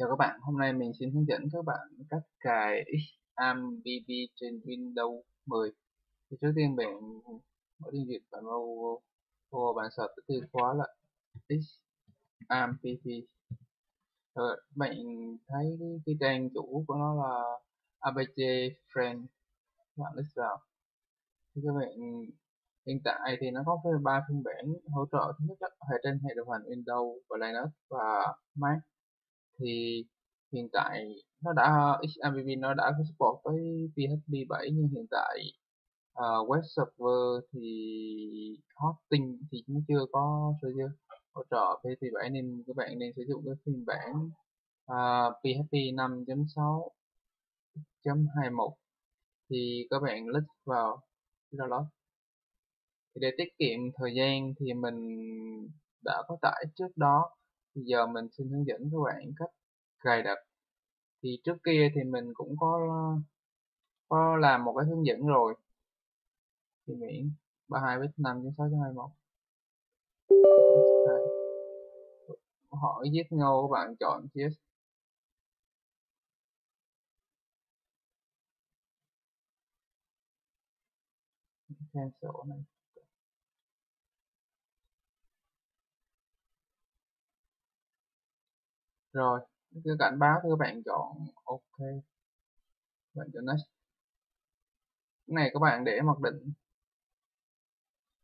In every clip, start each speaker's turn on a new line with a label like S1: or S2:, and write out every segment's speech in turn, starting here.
S1: Chào các bạn, hôm nay mình xin hướng dẫn các bạn cách cài XAMPP trên Windows 10 thì Trước tiên bạn mở tiếng Việt bạn vào, vào bạn search cái từ khóa là XAMPP rồi bạn thấy cái trang chủ của nó là Apache Friend. Bạn click vào. Thì các bạn hiện tại thì nó có ba phiên bản hỗ trợ thứ nhất là trên hệ điều hành Windows và Linux và Mac thì hiện tại nó đã XAMPP nó đã có support tới PHP 7 nhưng hiện tại uh, web server thì hosting thì nó chưa có sử dụng. Hỗ trợ PHP 7 nên các bạn nên sử dụng cái phiên bản uh, PHP 5.6.21 thì các bạn click vào download thì để tiết kiệm thời gian thì mình đã có tải trước đó bây giờ mình xin hướng dẫn các bạn cách cài đặt. Thì trước kia thì mình cũng có có làm một cái hướng dẫn rồi. Thì miễn 32 bit 5 đến 621 hỏi giết ngô, các bạn chọn yes cancel này. Rồi cái cảnh báo thì các bạn chọn ok. Bạn chọn next. Cái này các bạn để mặc định.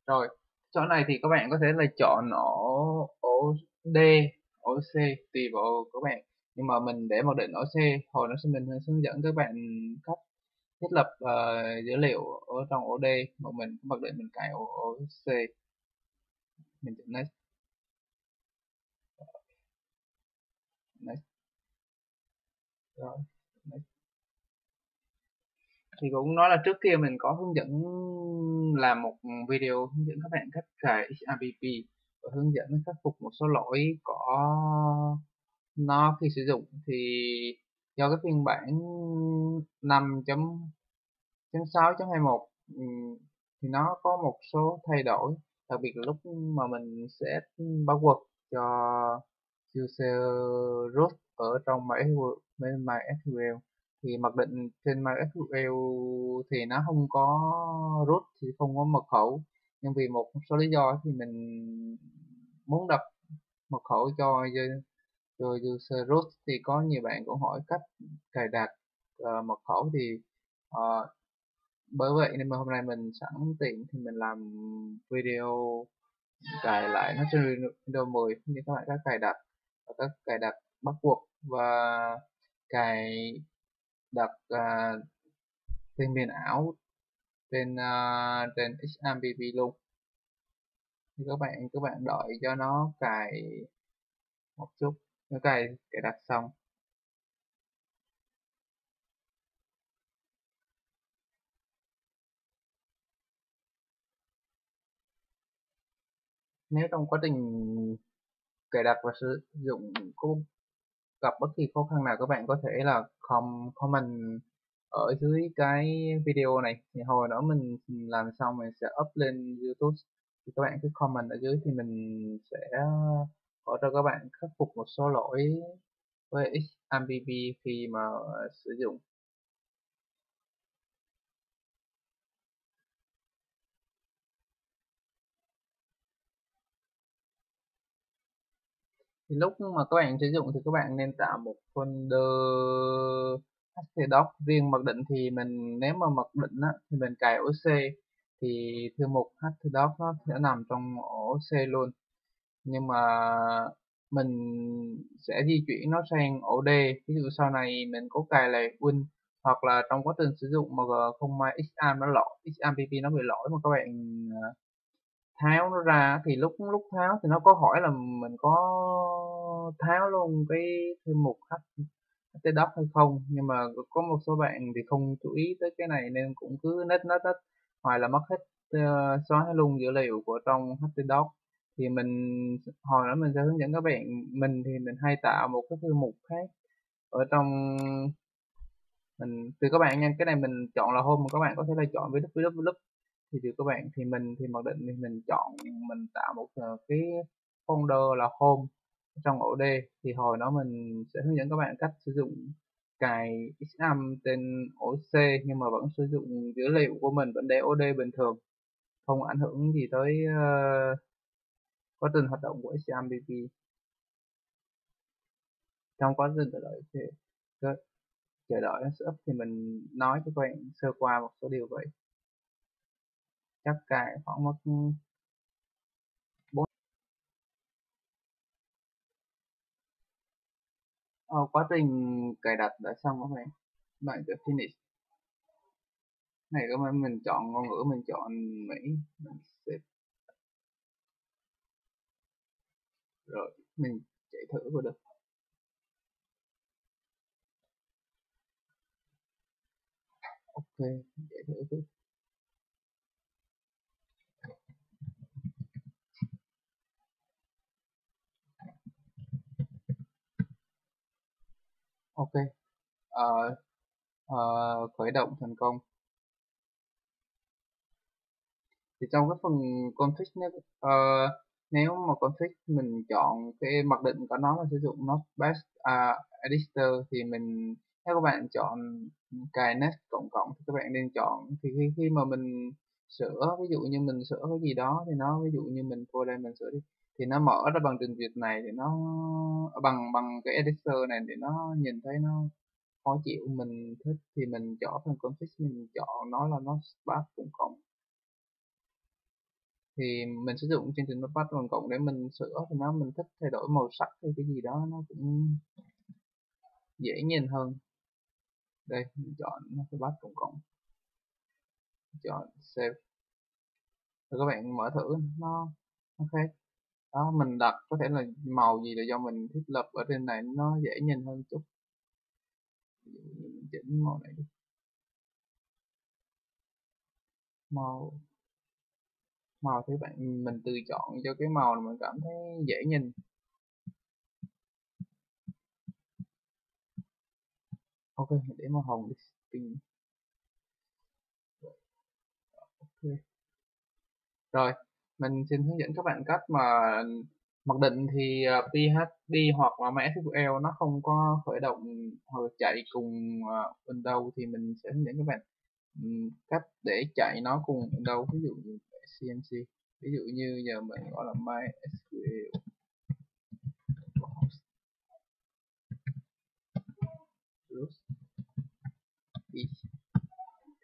S1: Rồi chỗ này thì các bạn có thể là chọn ổ ổ D ổ C tùy vào các bạn. Nhưng mà mình để mặc định ổ C hồi nó sẽ mình hướng dẫn các bạn cách thiết lập uh, dữ liệu ở trong ổ D. Mà mình mặc định mình cài ổ, ổ C. Mình chọn next. Next rồi. Thì cũng nói là trước kia mình có hướng dẫn làm một video hướng dẫn các bạn cách cài XAMPP và hướng dẫn khắc phục một số lỗi có nó khi sử dụng. Thì do cái phiên bản 5.6.21 thì nó có một số thay đổi. Đặc biệt là lúc mà mình sẽ password cho user root ở trong MySQL thì mặc định trên MySQL thì nó không có root thì không có mật khẩu. Nhưng vì một số lý do thì mình muốn đặt mật khẩu cho cho user root thì có nhiều bạn cũng hỏi cách cài đặt uh, mật khẩu thì uh, bởi vậy nên mà hôm nay mình sẵn tiện thì mình làm video cài lại nó trên Windows 10 như các bạn đã cài đặt các cài đặt bắt buộc và cài đặt à, uh, tên miền ảo trên uh, trên XAMPP luôn. Thì các bạn các bạn đợi cho nó cài một chút nó cài cài đặt xong. Nếu trong quá trình cài đặt và sử dụng có gặp bất kỳ khó khăn nào, các bạn có thể là comment ở dưới cái video này. Thì hồi đó mình làm xong mình sẽ up lên YouTube. Thì các bạn cứ comment ở dưới thì mình sẽ hỗ trợ các bạn khắc phục một số lỗi với XAMPP khi mà sử dụng. Thì lúc mà các bạn sử dụng thì các bạn nên tạo một folder htdoc riêng mặc định thì mình nếu mà mặc định á, thì mình cài OC thì thư mục htdoc nó sẽ nằm trong ổ C luôn. Nhưng mà mình sẽ di chuyển nó sang ổ D. Ví dụ sau này mình có cài lại Win hoặc là trong quá trình sử dụng mà không may XAMPP nó lỗi XAMPP nó bị lỗi mà các bạn à, tháo nó ra thì lúc lúc tháo thì nó có hỏi là mình có tháo luôn cái thư mục htdoc hay không? Nhưng mà có một số bạn thì không chú ý tới cái này nên cũng cứ nết nết nết. Hoài là mất hết uh, xóa hết luôn dữ liệu của trong htdoc thì mình hồi nữa mình sẽ hướng dẫn các bạn mình thì mình hay tạo một cái thư mục khác ở trong mình từ các bạn nha cái này mình chọn là home các bạn có thể là chọn với www thì từ các bạn thì mình thì mặc định thì mình chọn mình tạo một ờ, cái folder là home trong ổ D. Thì hồi đó mình sẽ hướng dẫn các bạn cách sử dụng cài XAM trên ổ C nhưng mà vẫn sử dụng dữ liệu của mình vẫn để ổ D bình thường. Không ảnh hưởng gì tới uh, quá trình hoạt động của xampp trong quá trình chờ đợi thì chờ đợi nó setup thì mình nói cho các bạn sơ qua một số điều vậy chắc cài khoảng một ừ, bốn. Ờ, quá trình cài đặt đã xong các bạn bạn sẽ finish. Này các bạn mình chọn ngôn ngữ mình chọn mỹ mình save rồi mình chạy thử vào được. Ok chạy thử thử ok. Uh, uh, khởi động thành công. Thì trong cái phần config nếu, uh, nếu mà config mình chọn cái mặc định của nó là sử dụng Notepad uh, editor thì mình nếu các bạn chọn cài net cộng cộng thì các bạn nên chọn thì khi khi mà mình sửa ví dụ như mình sửa cái gì đó thì nó ví dụ như mình vô đây mình sửa đi thì nó mở ra bằng trình duyệt này thì nó, bằng bằng cái editor này để nó nhìn thấy nó khó chịu. Mình thích thì mình chọn phần config mình chọn nó là nó spark cũng cộng thì mình sử dụng chương trình Notepad cộng cộng để mình sửa thì nó, mình thích thay đổi màu sắc hay cái gì đó, nó cũng dễ nhìn hơn. Đây, mình chọn Notepad cộng cộng. Chọn save. Rồi các bạn mở thử, nó nó khác đó, mình đặt có thể là màu gì là do mình thiết lập ở trên này nó dễ nhìn hơn chút. Mình chỉnh màu này đi. Màu. Màu thì bạn, mình tự chọn cho cái màu mà mình cảm thấy dễ nhìn. Ok để màu hồng đi ok. Rồi mình xin hướng dẫn các bạn cách mà mặc định thì à, PHP hoặc là MySQL nó không có khởi động hoặc chạy cùng à, Windows thì mình sẽ hướng dẫn các bạn cách để chạy nó cùng Windows. Ví dụ như CMC ví dụ như giờ mình gọi là MySQL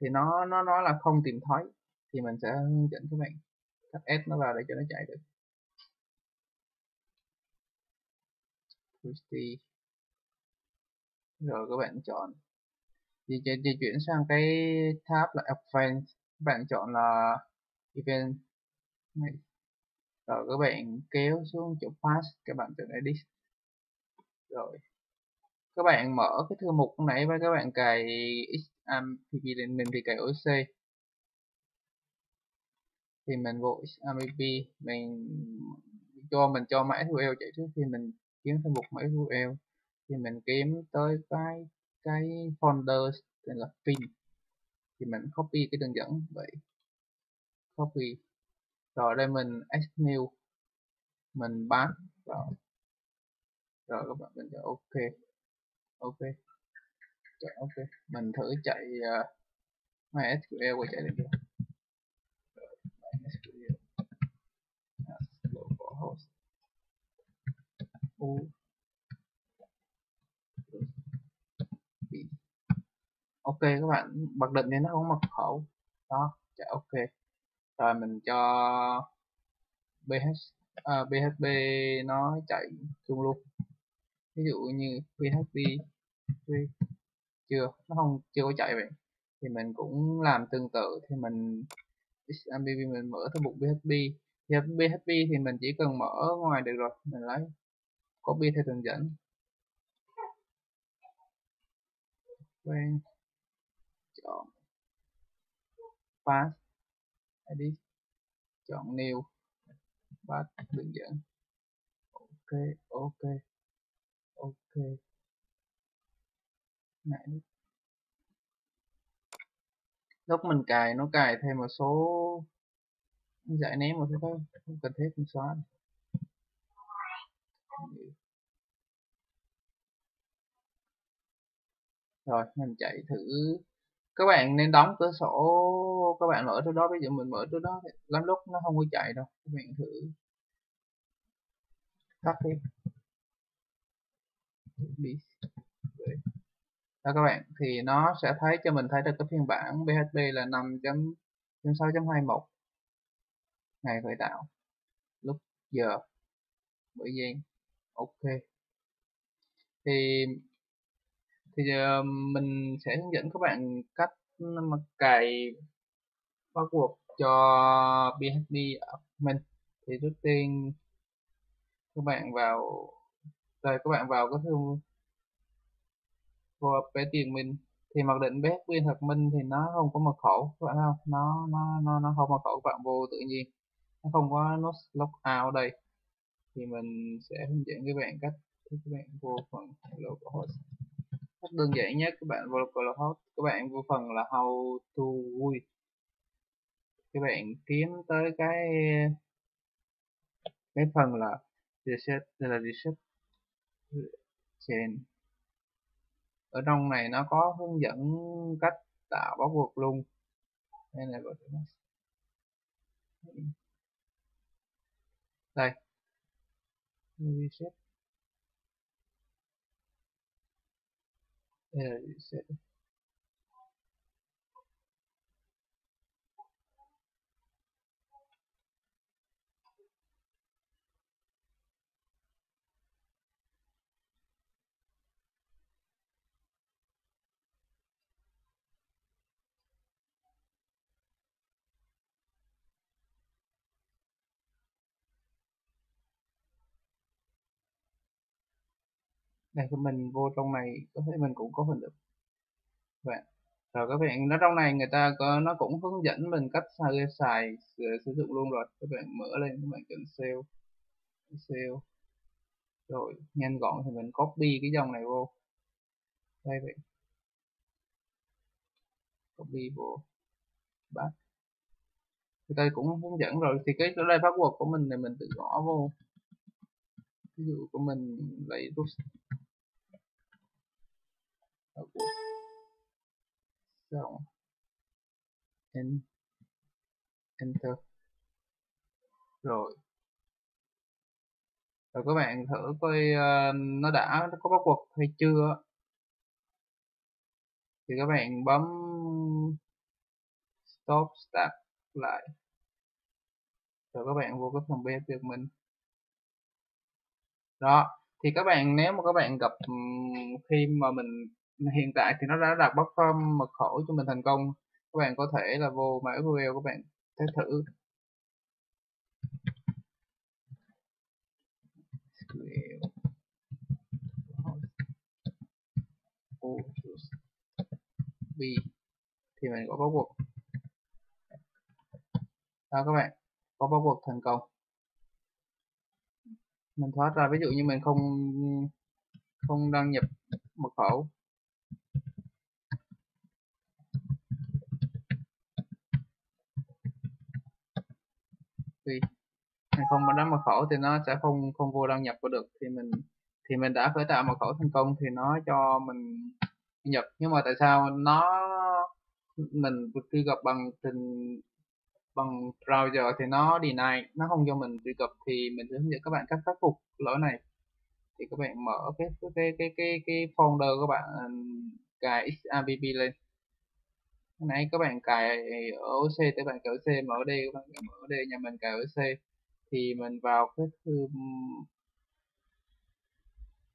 S1: thì nó nó nói là không tìm thấy thì mình sẽ hướng dẫn các bạn cách S nó vào để cho nó chạy được. Christy rồi các bạn chọn. Di, di, di chuyển sang cái tab là Advanced các bạn chọn là Event. Này. rồi các bạn kéo xuống chỗ Pass các bạn chọn Edit. Rồi. Các bạn mở cái thư mục nãy và các bạn cài XMPP um, lên mình thì cài OC thì mình vô XAMPP mình cho mình cho mã SQL chạy trước khi mình kiếm thêm một mã SQL thì mình kiếm tới cái cái folder tên là pin. Thì mình copy cái đường dẫn vậy. Copy. Rồi đây mình new. Mình bán. Vào rồi các bạn mình cho ok. Ok. Chạy ok. Mình thử chạy uh, MySQL và chạy được. chưa rồi MySQL localhost u ok các bạn mặc định thì nó không mật khẩu. Đó chạy ok. Rồi mình cho bh uh, à, php nó chạy chung luôn. Ví dụ như php chưa nó không chưa có chạy vậy. Thì mình cũng làm tương tự thì mình xmpp mình mở thư mục php Dạ, thì php thì mình chỉ cần mở ngoài được rồi, mình lấy copy theo đường dẫn. Quen chọn pass, edit, chọn new, pass đường dẫn. Ok ok ok. Này. Lúc mình cài, nó cài thêm một số giải ném một thôi không cần thiết không xóa rồi, mình chạy thử. Các bạn nên đóng cửa sổ. Các bạn mở trước đó bây giờ mình mở trước đó lắm lúc nó không có chạy đâu. Các bạn thử. Tắt đi. Đó các bạn, thì nó sẽ thấy cho mình thấy được cái phiên bản PHP là 5.6.21 ngày khởi tạo lúc giờ. Bởi vì ok. Thì thì giờ mình sẽ hướng dẫn các bạn cách mà cài password cho PHP admin. Thì trước tiên, các bạn vào, rồi các bạn vào cái thư vô bé tiền mình. Thì mặc định bé nguyên thật minh thì nó không có mật khẩu, các bạn không? Nó nó nó nó không mật khẩu, các bạn vô tự nhiên nó không có, nó logout đây. Thì mình sẽ hướng dẫn các bạn cách các bạn vô phần localhost cách đơn giản nhất các bạn vô localhost các bạn vô phần là how to vui các bạn kiếm tới cái cái phần là reset là reset chain. Ở trong này nó có hướng dẫn cách tạo password luôn. Đây này đây. Reset. Đây là reset. Đây của mình vô trong này có thể mình cũng có hình được. Bạn rồi các bạn nó trong này người ta có nó cũng hướng dẫn mình cách xài xài sử, sử dụng luôn rồi. Các bạn mở lên các bạn chọn sale sale. Rồi nhanh gọn thì mình copy cái dòng này vô. Đây vậy. Copy vô. Bắt. Người ta cũng hướng dẫn rồi thì cái đây password của mình thì mình tự gõ vô. Ví dụ của mình lấy Okay. xong. En enter. Rồi. Rồi các bạn thử coi uh, nó đã có bắt cuộc hay chưa thì các bạn bấm stop start lại. Rồi các bạn vô cái phần bếp được mình. Đó. Thì các bạn nếu mà các bạn gặp khi mà mình hiện tại thì nó đã đặt buffer mật khẩu cho mình thành công. Các bạn có thể là vô mã Google các bạn test thử. B thì mình có password đó, các bạn, có password thành công. Mình thoát ra, ví dụ như mình không không đăng nhập mật khẩu. Vì mình không đánh mật khẩu thì nó sẽ không không vô đăng nhập vào được. Thì mình thì mình đã khởi tạo mật khẩu thành công thì nó cho mình nhập. Nhưng mà tại sao nó, mình truy cập bằng trình, bằng browser thì nó deny, nó không cho mình truy cập thì mình sẽ hướng dẫn các bạn cách khắc phục lỗi này. Thì các bạn mở cái cái cái cái cái folder các bạn à, cài xapp lên nãy các bạn cài ở OC tới bạn cài OC mở đây các bạn mở đây nhà mình cài OC thì mình vào cái thư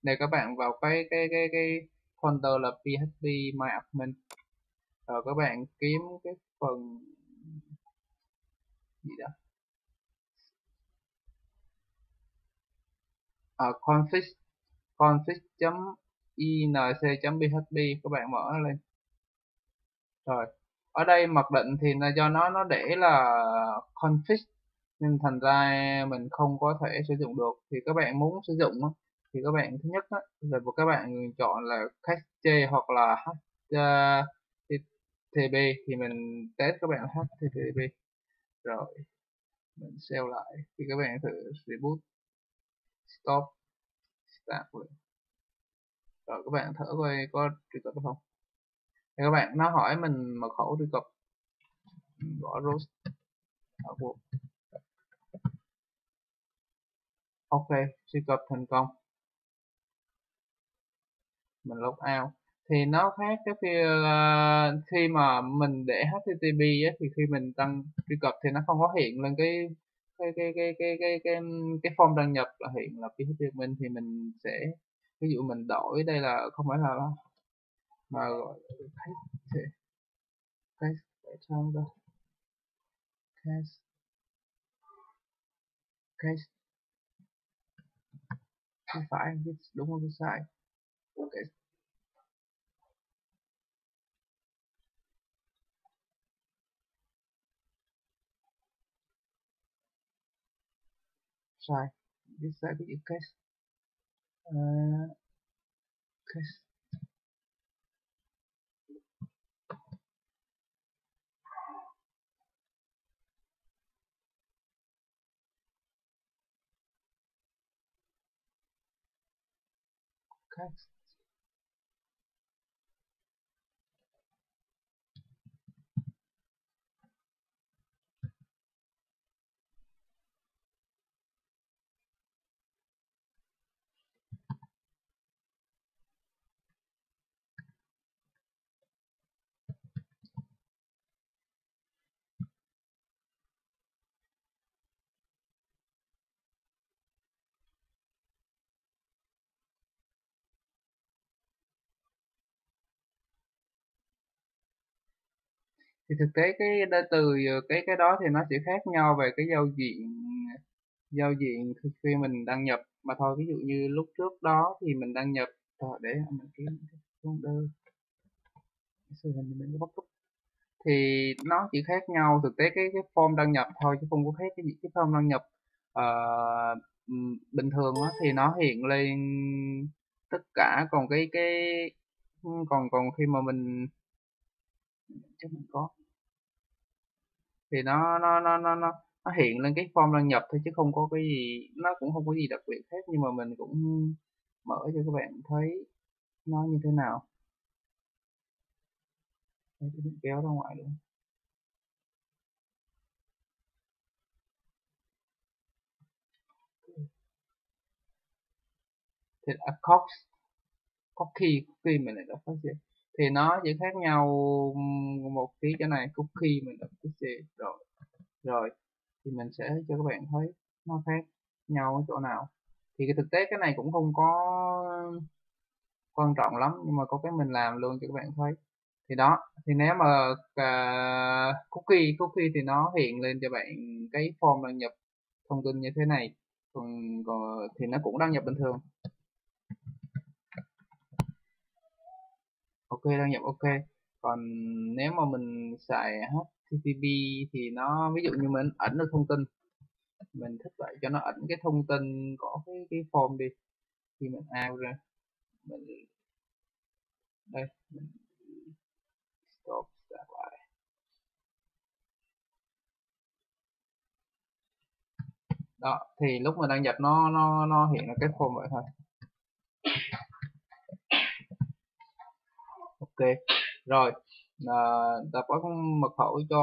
S1: này các bạn vào cái cái cái cái folder là php my admin. Rồi các bạn kiếm cái phần gì đó? À, config config.inc.php các bạn mở lên rồi. Ở đây mặc định thì là do nó nó để là config, nên thành ra mình không có thể sử dụng được. Thì các bạn muốn sử dụng thì các bạn, thứ nhất là các bạn chọn là cache hoặc là http thì mình test các bạn http rồi, mình save lại. Thì các bạn thử reboot, stop, start rồi, các bạn thử coi có truy cập không? Thì các bạn nó hỏi mình mật khẩu truy cập. Gõ root. Ok truy cập thành công. Mình log out. Thì nó khác cái khi uh, ờ, khi mà mình để http á, thì khi mình tăng truy cập thì nó không có hiện lên cái cái cái cái cái cái cái, cái form đăng nhập là hiện là php mình thì mình sẽ ví dụ mình đổi đây là không phải là mà gọi là khách thể khách tại trong đó, khách, khách, không phải viết đúng không? Viết sai. Okay. sai. Viết sai cái chữ cách. Uh, cách Okay. Thì thực tế cái từ ờ, cái cái đó thì nó sẽ khác nhau về cái giao diện giao diện khi mình đăng nhập. Mà thôi ví dụ như lúc trước đó thì mình đăng nhập rồi để mình kiếm cái folder. Sự hình mình bóc thì nó chỉ khác nhau thực tế cái cái form đăng nhập thôi chứ không có khác cái gì. Cái form đăng nhập uh, bình thường á, thì nó hiện lên tất cả. Còn cái cái còn còn khi mà mình chắc mình có. Thì nó nó nó nó nó nó hiện lên cái form đăng nhập thôi chứ không có cái gì nó cũng không có gì đặc biệt hết nhưng mà mình cũng mở cho các bạn thấy nó như thế nào. Đây, mình kéo ra ngoài luôn. Thì a à, cox cookie Cocky mình lại đọc cái gì thì nó chỉ khác nhau một tí chỗ này cookie mình đặt cái gì rồi rồi thì mình sẽ cho các bạn thấy nó khác nhau ở chỗ nào. Thì cái thực tế cái này cũng không có quan trọng lắm nhưng mà có cái mình làm luôn cho các bạn thấy. Thì đó thì nếu mà uh, cookie cookie thì nó hiện lên cho bạn cái form đăng nhập thông tin như thế này. Còn, còn thì nó cũng đăng nhập bình thường. Đăng nhập ok. Còn nếu mà mình xài HTTP thì nó, ví dụ như mình ẩn được thông tin, mình thích vậy cho nó ẩn cái thông tin có cái cái form đi. Khi mình out ra, mình, đây, mình stop start lại. Đó, thì lúc mà đăng nhập nó nó nó hiện là cái form vậy thôi ok. Rồi à, đã có mật khẩu cho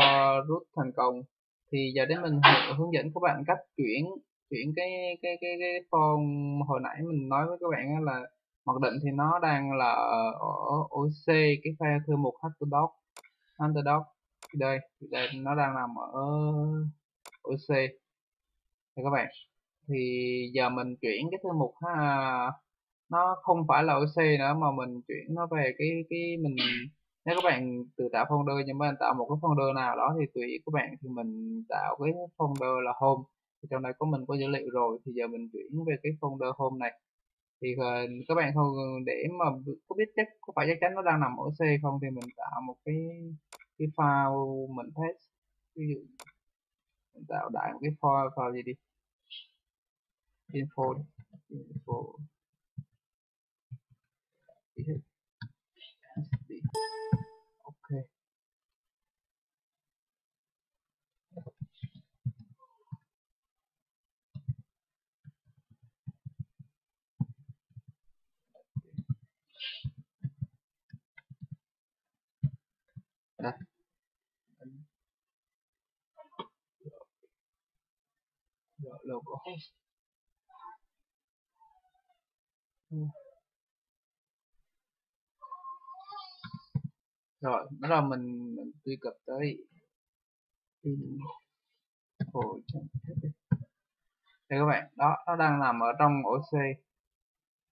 S1: root thành công. Thì giờ đến mình hướng dẫn các bạn cách chuyển chuyển cái cái cái cái form hồi nãy mình nói với các bạn là mặc định thì nó đang là ở OC cái file thư mục hunterdoc hunterdoc đây đây nó đang nằm ở OC thì các bạn thì giờ mình chuyển cái thư mục ha nó không phải là OC nữa mà mình chuyển nó về cái cái mình nếu các bạn tự tạo folder nhưng mà tạo một cái folder nào đó thì tùy các bạn thì mình tạo cái folder là home. Thì trong này có mình có dữ liệu rồi thì giờ mình chuyển về cái folder home này. Thì uh, các bạn không để mà có biết chắc có phải chắc chắn nó đang nằm ở C không thì mình tạo một cái cái file mình test. Ví dụ mình tạo đại một cái file file gì đi? Info info it has been okay đây local rồi bắt đầu mình, mình truy cập tới info đây các bạn đó nó đang nằm ở trong ổ C.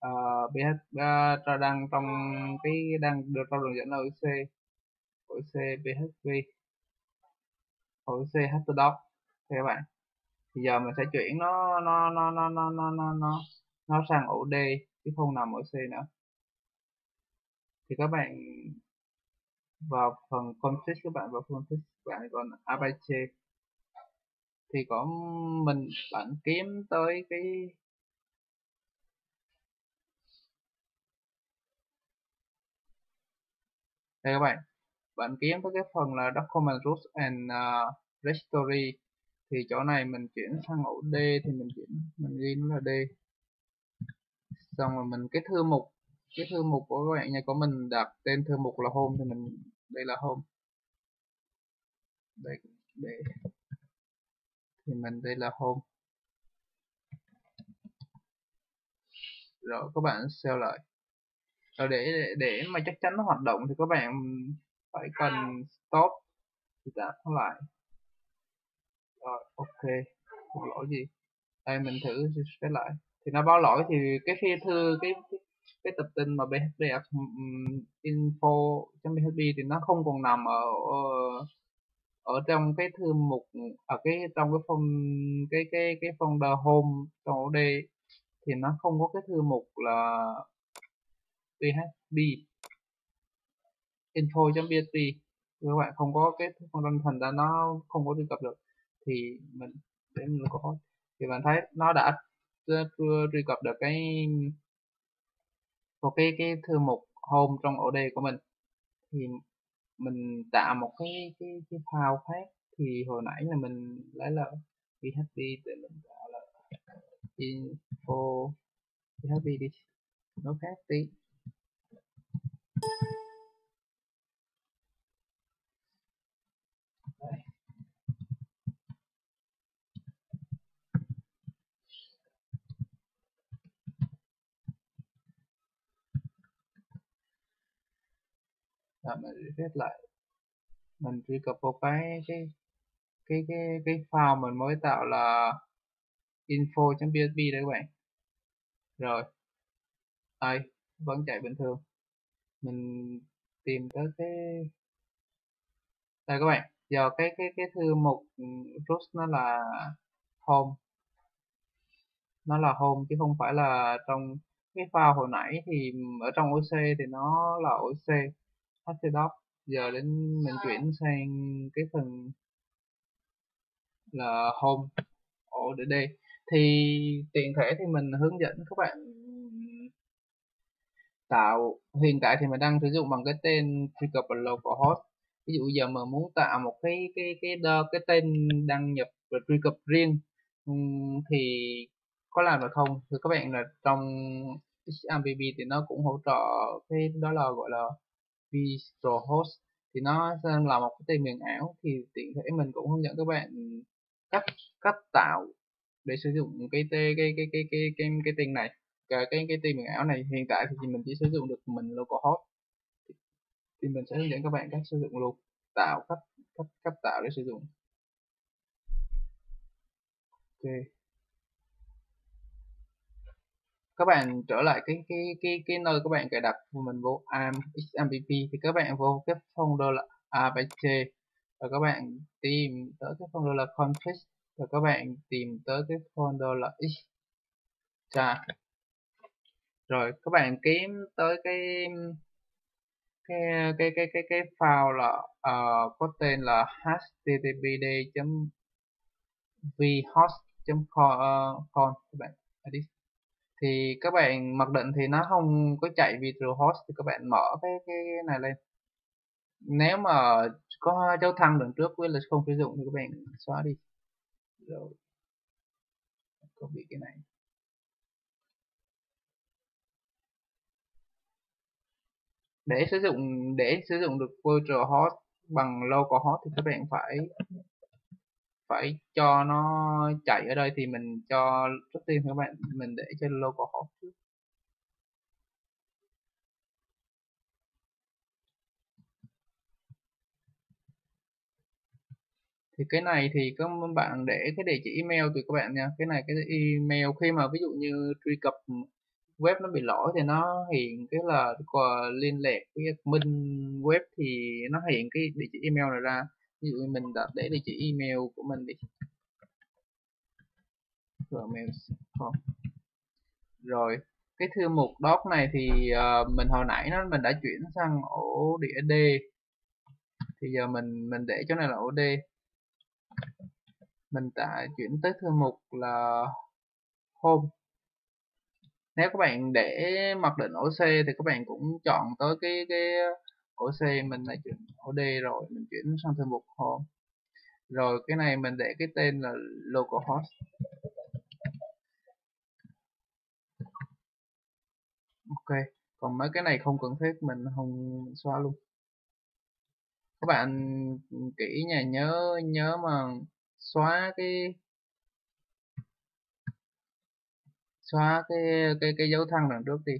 S1: Uh, PHP uh, đang trong cái đang được trong đường dẫn là ổ C ổ C PHP ổ C htdoc thì các bạn thì giờ mình sẽ chuyển nó nó nó nó nó nó nó nó, nó sang ổ D chứ không nằm ổ C nữa. Thì các bạn vào phần config các bạn vào phần config các bạn còn à, Apache thì có mình bạn kiếm tới cái đây các bạn bạn kiếm tới cái phần là document root and uh, registry. Thì chỗ này mình chuyển sang ổ D thì mình chuyển mình ghi nó là D. Xong rồi mình cái thư mục cái thư mục của các bạn nhà của mình đặt tên thư mục là home thì mình đây là home đây để thì mình đây là home rồi các bạn save lại. Rồi để để mà chắc chắn nó hoạt động thì các bạn phải cần stop. Thì tạm nó lại. Rồi ok. Không lỗi gì? Đây mình thử refresh lại. Thì nó báo lỗi thì cái khi thư cái, cái cái tập tin mà php info trong php thì nó không còn nằm ở ờ, ở trong cái thư mục, ở cái, trong cái phong, cái cái cái folder home trong ổ thì nó không có cái thư mục là php info.php các bạn, không có cái folder thành ra nó không có truy cập được. Thì mình, để mình có, thì bạn thấy nó đã truy cập được cái một cái cái thư mục home trong od của mình. Thì mình tạo một cái cái cái file khác. Thì hồi nãy là mình lấy là php để mình tạo là info php đi. Nó khác tí. Rồi mình reset lại. Mình truy cập vào cái cái cái cái cái file mình mới tạo là info.php đấy các bạn. Rồi, đây, vẫn chạy bình thường. Mình tìm tới cái, đây các bạn, giờ cái cái cái thư mục ừ, root nó là home. Nó là home chứ không phải là trong cái file hồi nãy thì ở trong OC thì nó là OC htdoc giờ đến mình chuyển sang cái phần là home ổ để đây thì tiện thể thì mình hướng dẫn các bạn tạo hiện tại thì mình đang sử dụng bằng cái tên truy cập vào localhost ví dụ giờ mà muốn tạo một cái cái cái đơ, cái tên đăng nhập và truy cập riêng thì có làm được không? Thì các bạn là trong XMPP thì nó cũng hỗ trợ cái đó là gọi là host thì nó là một cái tên miền ảo thì tiện thể mình cũng hướng dẫn các bạn cách cách tạo để sử dụng cái cái cái cái cái cái cái, cái tên này. Cái cái cái tên miền ảo này hiện tại thì mình chỉ sử dụng được mình localhost thì mình sẽ hướng dẫn các bạn cách sử dụng luôn tạo cách cách cách tạo để sử dụng. Ok các bạn trở lại cái cái cái cái nơi các bạn cài đặt mình vô am xmpp thì các bạn vô cái folder là apache và các bạn tìm tới cái folder là config và các bạn tìm tới cái folder là extra rồi các bạn kiếm tới cái cái cái cái cái cái file là uh, có tên là httpd vhost com ờ, các bạn. Edit thì các bạn mặc định thì nó không có chạy virtual host thì các bạn mở cái cái này lên. Nếu mà có dấu thăng đằng trước với là không sử dụng thì các bạn xóa đi. Rồi. Có bị cái này. Để sử dụng, để sử dụng được virtual host bằng localhost thì các bạn phải phải cho nó chạy ở đây thì mình cho trước tiên các bạn, mình để cho localhost trước. Thì cái này thì các bạn để cái địa chỉ email tùy các bạn nha. Cái này cái email khi mà ví dụ như truy cập web nó bị lỗi thì nó hiện cái là liên lạc với admin web thì nó hiện cái địa chỉ email này ra ví dụ mình đặt để địa chỉ email của mình đi. Gmail.com rồi cái thư mục doc này thì uh, mình hồi nãy nó mình đã chuyển sang ổ đĩa D. Thì giờ mình mình để chỗ này là ổ D. Mình đã chuyển tới thư mục là home. Nếu các bạn để mặc định ổ C thì các bạn cũng chọn tới cái cái ổ C mình đã chuyển ổ D rồi? Mình chuyển sang thư mục home rồi, cái này mình để cái tên là localhost ok, còn mấy cái này không cần thiết mình không xóa luôn. Các bạn kỹ nhà nhớ nhớ mà xóa cái xóa cái cái cái dấu thăng đằng trước đi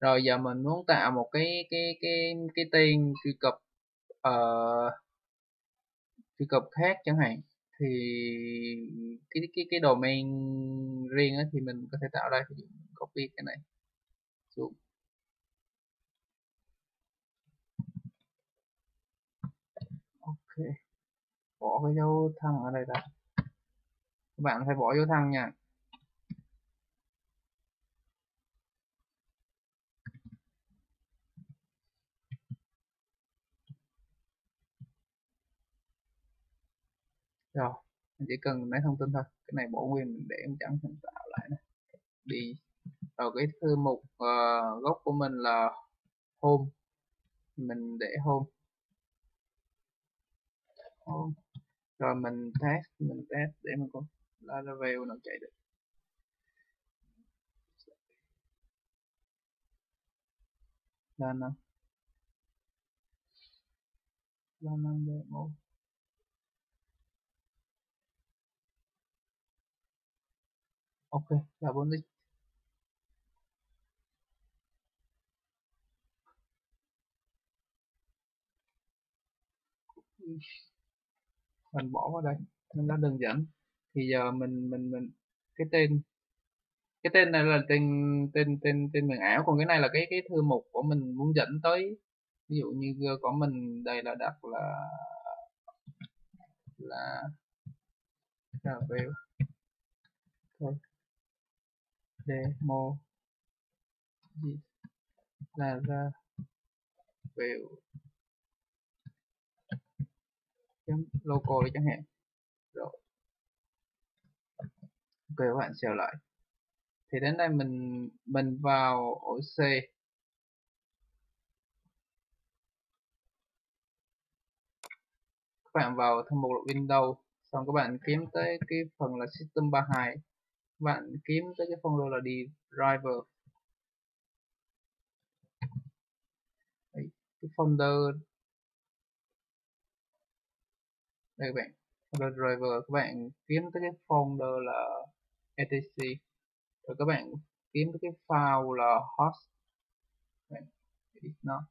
S1: rồi giờ mình muốn tạo một cái cái cái cái tên truy cập uh, truy cập khác chẳng hạn. Thì cái cái cái domain riêng á, thì mình có thể tạo đây copy cái này. Xuống. Ok. Bỏ cái dấu thăng ở đây ra các bạn phải bỏ dấu thăng nha. Rồi mình chỉ cần lấy thông tin thôi. Cái này bổ nguyên mình để mình chẳng mình tạo lại này đi. Rồi cái thư mục uh, gốc của mình là home. Mình để home. Home. Rồi mình test mình test để mình có Laravel nào chạy được. Là lên là năm demo ok là 4 lít mình bỏ vào đây nên nó đơn giản thì giờ mình mình mình, cái tên cái tên này là tên tên tên tên miền ảo, còn cái này là cái cái thư mục của mình muốn dẫn tới. Ví dụ như của mình, đây là đặt là là review thôi demo gì? Là ra. View chấm local đi chẳng hạn. Rồi. Ok các bạn sửa lại. Thì đến đây mình mình vào ổ C. Các bạn vào thư mục Windows xong các bạn kiếm tới cái phần là System 32 bạn kiếm tới cái folder là đi driver Đấy, cái folder đây các bạn folder driver các bạn kiếm tới cái folder là etc. Rồi các bạn kiếm tới cái file là host. Nó.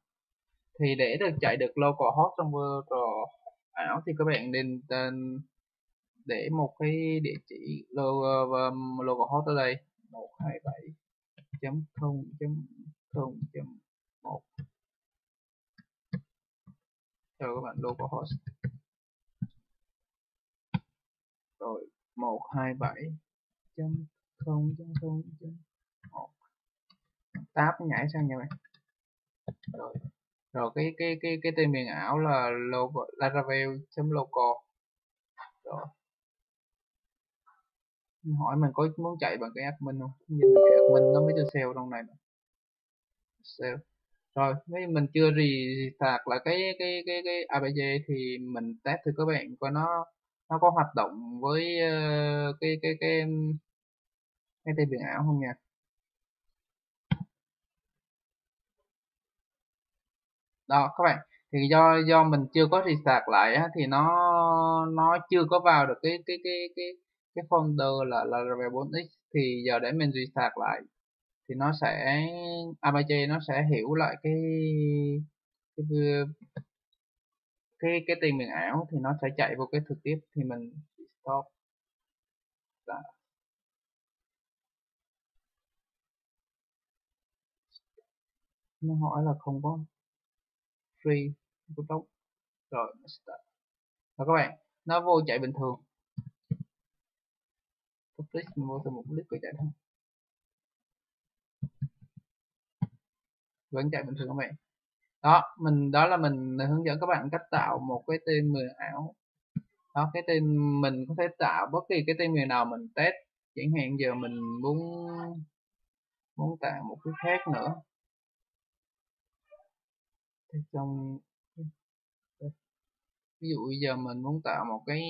S1: Thì để được chạy được local host trong virtual ảo thì các bạn nên tên để một cái địa chỉ local um, host ở đây. 127.0.0.1 cho các bạn local host rồi 127 chấm không chấm không, chấm một. Tab nhảy sang nha bạn rồi rồi cái cái cái cái tên miền ảo là logo laravel.local rồi hỏi mình có muốn chạy bằng cái admin không? Nhìn cái admin nó mới cho sale trong này sale. Rồi nếu mình chưa gì tạc là cái cái cái cái APG thì mình test thử các bạn coi nó nó có hoạt động với uh, cái cái cái cái tên biển ảo không nha. Đó các bạn. Thì do do mình chưa có restart lại á, thì nó nó chưa có vào được cái cái cái cái cái folder là là rv4x thì giờ để mình restart lại thì nó sẽ Apache nó sẽ hiểu lại cái cái cái, cái tiền miền ảo thì nó sẽ chạy vô cái thực tiếp thì mình stop Đó. nó hỏi là không có free không có tốt rồi start. Rồi các bạn nó vô chạy bình thường public vô từ một clip của chạy thôi vẫn chạy bình thường các bạn đó, mình, đó là mình hướng dẫn các bạn cách tạo một cái tên miền ảo. Đó, cái tên mình có thể tạo bất kỳ cái tên miền nào mình test. Chẳng hạn giờ mình muốn muốn tạo một cái khác nữa. Thì trong ví dụ bây giờ mình muốn tạo một cái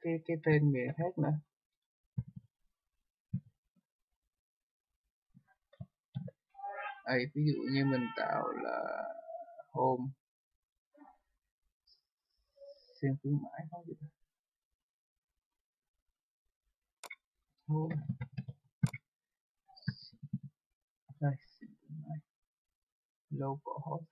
S1: cái cái tên miền khác nữa. Ấy ví dụ như mình tạo là home. Xem khuyến mãi có gì home. Đây xem khuyến mãi. Local host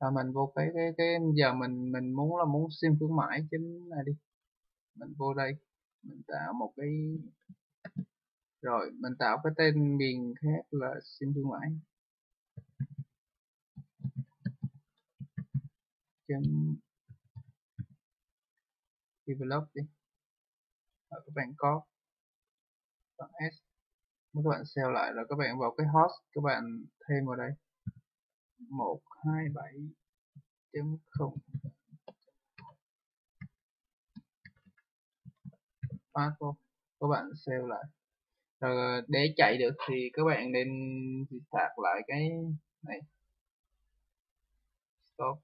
S1: là mình vô cái cái cái giờ mình mình muốn là muốn sim khuyến mãi chính này đi. Mình vô đây, mình tạo một cái, rồi mình tạo cái tên miền khác là sim khuyến mãi. Chấm develop đi. Rồi các bạn có, bạn s. Các bạn save lại rồi các bạn vào cái host, các bạn thêm vào đây một hai bảy chấm không. Password các bạn save lại. Rồi, để chạy được thì các bạn nên sạc lại cái này. Stop.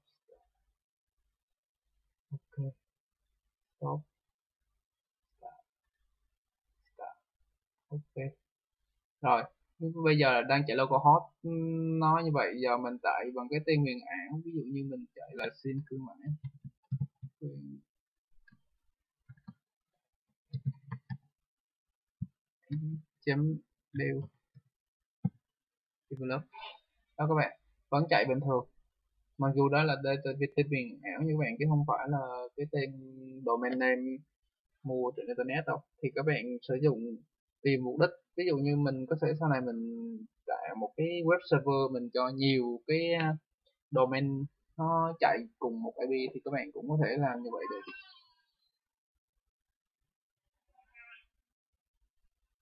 S1: Ok. Stop. Start. Start. ok. Rồi bây giờ là đang chạy local hot nó như vậy, giờ mình chạy bằng cái tên miền ảo ví dụ như mình chạy là xin cư mãi. Chấm đều. Develop. Đó các bạn, vẫn chạy bình thường. Mặc dù đó là tên miền ảo như các bạn, chứ không phải là cái tên domain name mua trên internet đâu. Thì các bạn sử dụng tìm mục đích ví dụ như mình có thể sau này mình tạo một cái web server mình cho nhiều cái à, domain nó chạy cùng một IP thì các bạn cũng có thể làm như vậy được.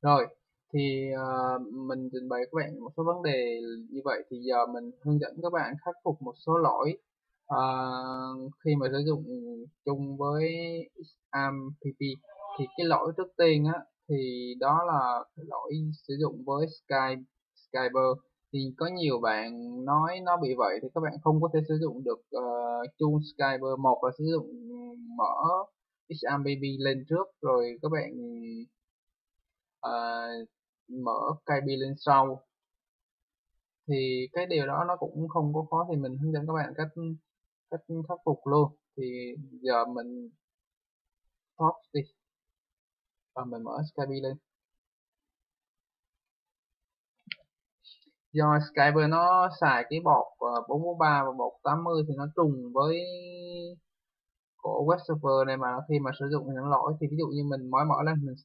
S1: Rồi thì uh, mình trình bày các bạn một số vấn đề như vậy thì giờ mình hướng dẫn các bạn khắc phục một số lỗi uh, khi mà sử dụng chung với XAMPP thì cái lỗi trước tiên á thì đó là lỗi sử dụng với Skype Skyper thì có nhiều bạn nói nó bị vậy thì các bạn không có thể sử dụng được ờ, uh, chung Skyper một là sử dụng mở XAMPP lên trước rồi các bạn uh, mở KB lên sau. Thì cái điều đó nó cũng không có khó thì mình hướng dẫn các bạn cách cách khắc phục luôn. Thì giờ mình thoát đi và mình mở Skype lên. Do Skype nó xài cái bọc 443 ờ, và bọc 80 thì nó trùng với của web server này mà khi mà sử dụng thì nó lỗi. Thì ví dụ như mình mới mở lên, mình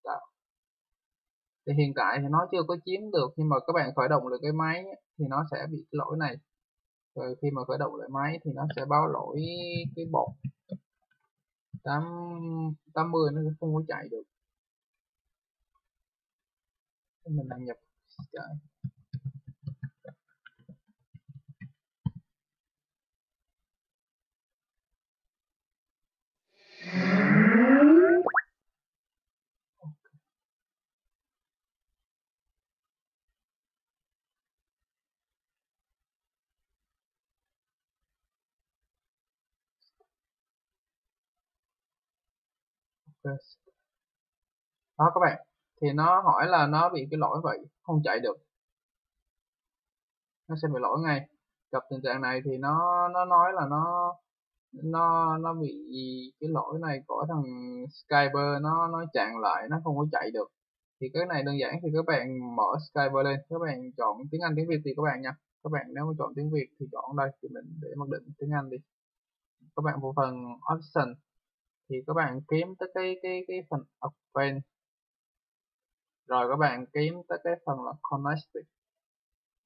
S1: start. thì hiện tại thì nó chưa có chiếm được. Nhưng mà các bạn khởi động được cái máy thì nó sẽ bị cái lỗi này. Rồi khi mà khởi động lại máy thì nó sẽ báo lỗi cái bọt 8 80 nó không có chạy được mình đăng nhập. Cái Đó các bạn thì nó hỏi là nó bị cái lỗi vậy, không chạy được. Nó sẽ bị lỗi ngay. Gặp tình trạng này thì nó nó nói là nó nó nó bị cái lỗi này của thằng Skyper nó nó chặn lại, nó không có chạy được. Thì cái này đơn giản thì các bạn mở Skyper lên, các bạn chọn tiếng Anh tiếng Việt thì các bạn nha. Các bạn nếu mà chọn tiếng Việt thì chọn đây, thì mình để mặc định tiếng Anh đi. Các bạn vào phần option, thì các bạn kiếm tới cái cái cái phần open rồi các bạn kiếm tới cái phần là connected.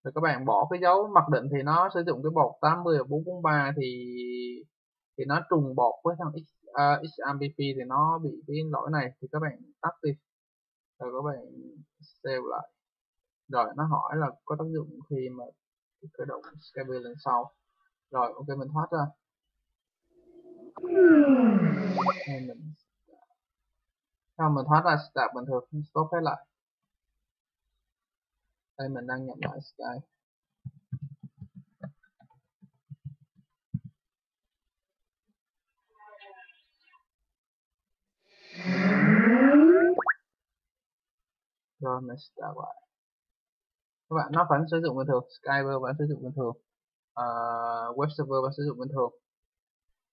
S1: Rồi các bạn bỏ cái dấu mặc định thì nó sử dụng cái bột 80 và 443 thì thì nó trùng bột với thằng X, à, uh, XMPP thì nó bị cái lỗi này. Thì các bạn tắt đi. Rồi các bạn save lại. Rồi nó hỏi là có tác dụng khi mà khởi động Skype lần sau. Rồi ok mình thoát ra. Mình sao mình thoát ra start bình thường? Stop hết lại. Đây mình đang nhập lại sky rồi mình start lại. Các bạn nó vẫn sử dụng bình thường. Skype vẫn sử dụng bình thường. Uh, web server vẫn sử dụng bình thường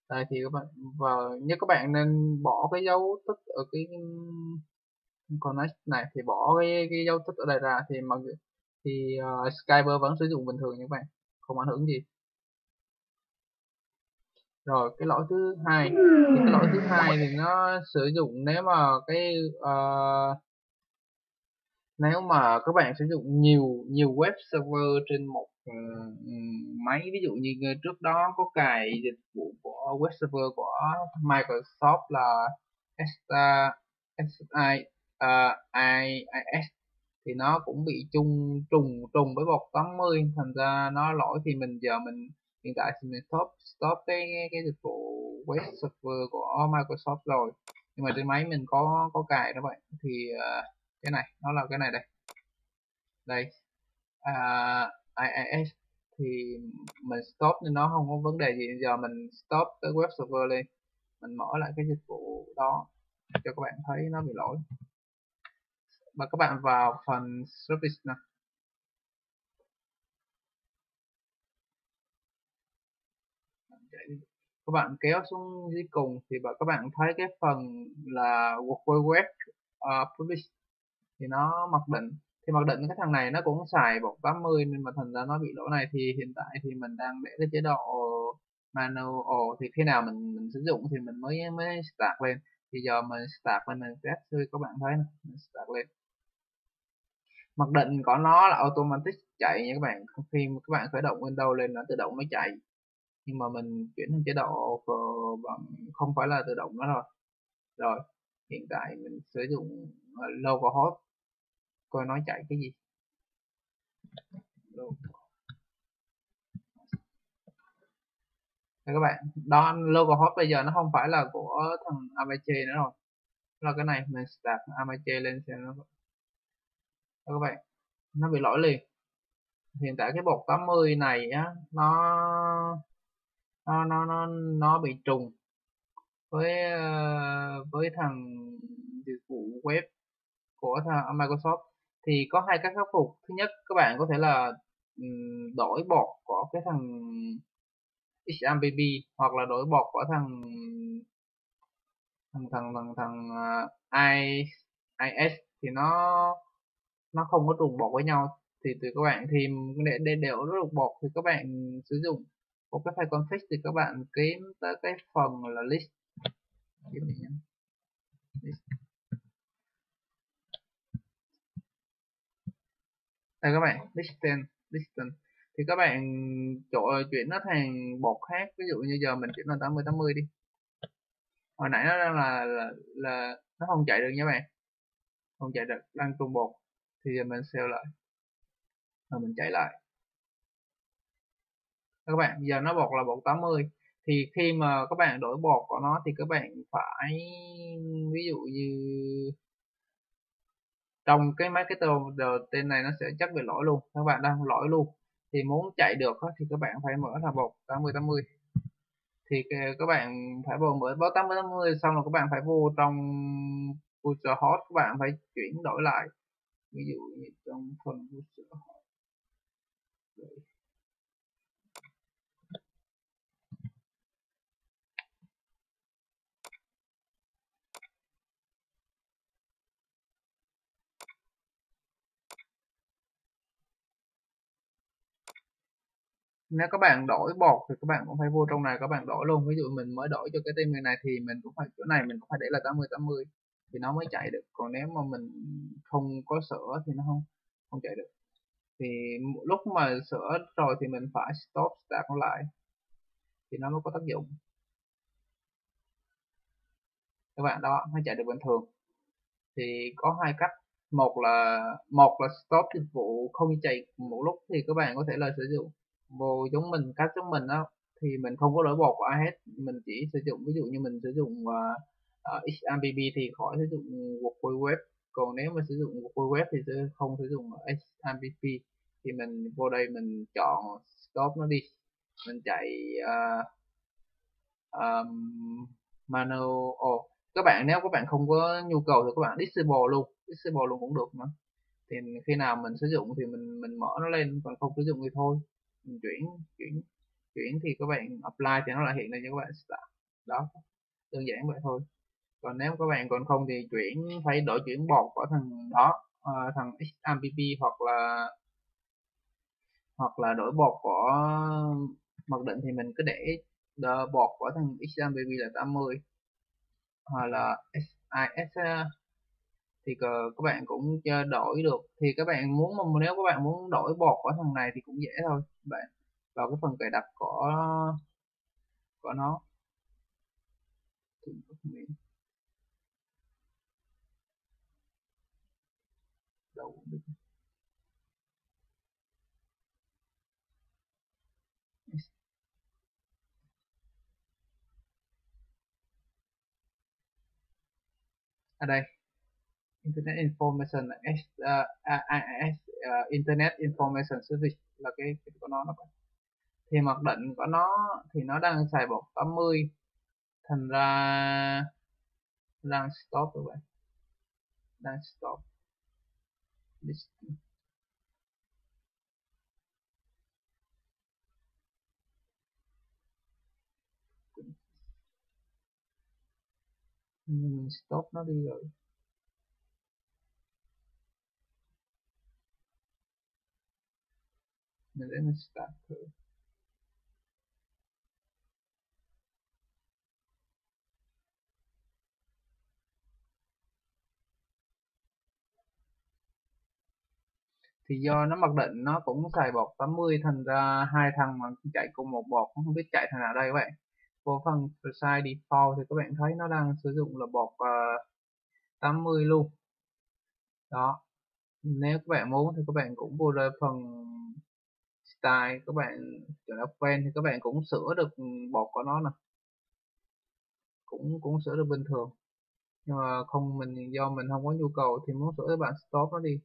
S1: đây thì các bạn và như các bạn nên bỏ cái dấu tích ở cái connect này thì bỏ cái cái dấu tích ở đây ra thì mà thì ờ, uh, Skype vẫn sử dụng bình thường như các bạn không ảnh hưởng gì. Rồi cái lỗi thứ hai thì cái lỗi thứ hai thì nó sử dụng nếu mà cái uh, nếu mà các bạn sử dụng nhiều nhiều web server trên một ừ, ừ, máy ví dụ như trước đó có cài dịch vụ của web server của Microsoft là Extra uh, SI ờ, IIS thì nó cũng bị chung trùng trùng với bột 80 thành ra nó lỗi thì mình giờ mình hiện tại thì mình stop stop cái cái dịch vụ web server của Microsoft rồi. Nhưng mà trên máy mình có có cài đó vậy. Thì uh, cái này nó là cái này đây. Đây. À, uh, IIS thì mình stop nên nó không có vấn đề gì. Giờ mình stop cái web server lên mình mở lại cái dịch vụ đó cho các bạn thấy nó bị lỗi. Và các bạn vào phần service nè. Các bạn kéo xuống dưới cùng thì các bạn thấy cái phần là workflow web uh, publish thì nó mặc định. Thì mặc định cái thằng này nó cũng xài bột 80 nên mà thành ra nó bị lỗi này. Thì hiện tại thì mình đang để cái chế độ manual. Thì khi nào mình mình sử dụng thì mình mới mới start lên. Thì giờ mình start lên mình test cho các bạn thấy này mình start lên. Mặc định của nó là automatic chạy nha các bạn. Khi các bạn khởi động Windows lên nó tự động nó chạy. Nhưng mà mình chuyển sang chế độ bằng, không phải là tự động nữa rồi. Rồi, hiện tại mình sử dụng ờ, localhost coi nó chạy cái gì? Đây các bạn, đó hot bây giờ nó không phải là của thằng Apache nữa rồi. Là cái này mình start Apache lên xem nó. Các bạn nó bị lỗi liền. Hiện tại cái bột 80 này á nó nó nó nó, nó bị trùng với ờ, với thằng dịch vụ web của thằng Microsoft thì có hai cách khắc phục. Thứ nhất các bạn có thể là đổi bọt của cái thằng XMPP hoặc là đổi bọt của thằng thằng thằng thằng thằng uh, I, IS thì nó nó không có trùng bọt với nhau. Thì tùy các bạn thì để để đều nó trùng bột thì các bạn sử dụng một cái file config thì các bạn kiếm tới cái phần là list. Đây các bạn distance distance thì các bạn chỗ chuyển nó thành bột khác ví dụ như giờ mình chuyển là 80 80 đi. Hồi nãy nó đang là, là là nó không chạy được nha bạn. Không chạy được đang trùng bột. Thì giờ mình sale lại. Rồi mình chạy lại. Các bạn giờ nó bột là bột 80 thì khi mà các bạn đổi bột của nó thì các bạn phải ví dụ như trong cái máy cái tên này nó sẽ chắc bị lỗi luôn. Các bạn đang lỗi luôn. Thì muốn chạy được thì các bạn phải mở là bột 80 80 thì các bạn phải vào mới báo 80 80 xong là các bạn phải vô trong user hot, các bạn phải chuyển đổi lại. Ví dụ như trong phần user hot. Nếu các bạn đổi bột thì các bạn cũng phải vô trong này, các bạn đổi luôn. Ví dụ mình mới đổi cho cái tên này thì mình cũng phải, chỗ này mình cũng phải để là 80 80 thì nó mới chạy được. Còn nếu mà mình không có sửa thì nó không không chạy được. Thì lúc mà sửa rồi thì mình phải stop start lại thì nó mới có tác dụng. Các bạn, đó, nó chạy được bình thường. Thì có hai cách. Một là một là stop dịch vụ không chạy một lúc thì các bạn có thể là sử dụng vô chúng mình cắt chúng mình đó thì mình không có đổi bột của ai hết. Mình chỉ sử dụng ví dụ như mình sử dụng uh, uh, XMPP thì khỏi sử dụng Workflow Web. Còn nếu mà sử dụng Workflow Web thì sẽ không sử dụng XMPP thì mình vô đây mình chọn stop nó đi. Mình chạy uh, um, manual. Oh, các bạn nếu các bạn không có nhu cầu thì các bạn disable luôn. Disable luôn cũng được mà. Thì khi nào mình sử dụng thì mình mình mở nó lên còn không sử dụng thì thôi mình chuyển chuyển chuyển thì các bạn apply thì nó lại hiện lên cho các bạn start. Đó đơn giản vậy thôi. Còn nếu các bạn còn không thì chuyển phải đổi chuyển bột của thằng đó uh, thằng XMPP hoặc là hoặc là đổi bột của mặc định thì mình cứ để bột của thằng XMPP là 80 hoặc là SIS thì ờ, các bạn cũng ờ, đổi được. Thì các bạn muốn mà nếu các bạn muốn đổi bột của thằng này thì cũng dễ thôi, bạn vào cái phần cài đặt của của nó. Đâu ở à, đây. Internet Information is uh, IIS uh, Internet Information Service là cái, cái của nó nó thì mặc định của nó thì nó đang xài bột 80 thành ra đang stop các bạn. Đang stop. Mình stop nó đi rồi. Mình để mình start thử. Thì do nó mặc định nó cũng xài bột 80 thành ra hai thằng mà chạy cùng một bột không biết chạy thằng nào đây các bạn. Vô phần size default thì các bạn thấy nó đang sử dụng là bột uh, 80 luôn. Đó. Nếu các bạn muốn thì các bạn cũng vô ra phần style các bạn chọn open thì các bạn cũng sửa được bột của nó nè cũng cũng sửa được bình thường nhưng mà không mình do mình không có nhu cầu thì muốn sửa các bạn stop nó đi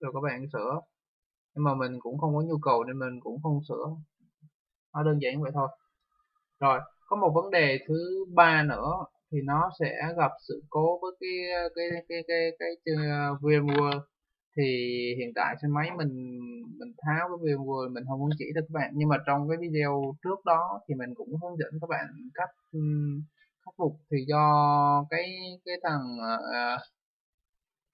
S1: rồi các bạn sửa nhưng mà mình cũng không có nhu cầu nên mình cũng không sửa nó đơn giản vậy thôi rồi có một vấn đề thứ ba nữa thì nó sẽ gặp sự cố với cái cái cái cái cái, cái VMware thì hiện tại trên máy mình mình tháo cái VMware mình không muốn chỉ cho các bạn. Nhưng mà trong cái video trước đó thì mình cũng hướng dẫn các bạn cách khắc phục. Thì do cái cái thằng uh,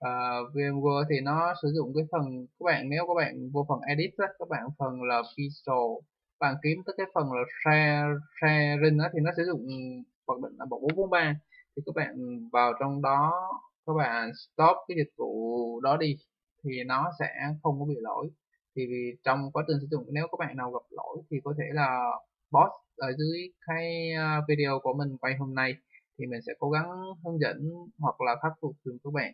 S1: uh, VMware thì nó sử dụng cái phần các bạn nếu các bạn vô phần edit á, các bạn phần là visual bạn kiếm tới cái phần là share sharing á, thì nó sử dụng hoạt định là bộ 443 thì các bạn vào trong đó các bạn stop cái dịch vụ đó đi thì nó sẽ không có bị lỗi. Thì vì trong quá trình sử dụng nếu các bạn nào gặp lỗi thì có thể là boss ở dưới cái ờ, video của mình quay hôm nay thì mình sẽ cố gắng hướng dẫn hoặc là khắc phục giùm các bạn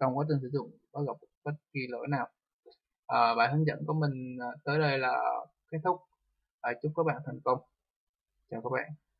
S1: trong quá trình sử dụng có gặp bất kỳ lỗi nào. À, bài hướng dẫn của mình ờ, tới đây là kết thúc. À, chúc các bạn thành công. Chào các bạn.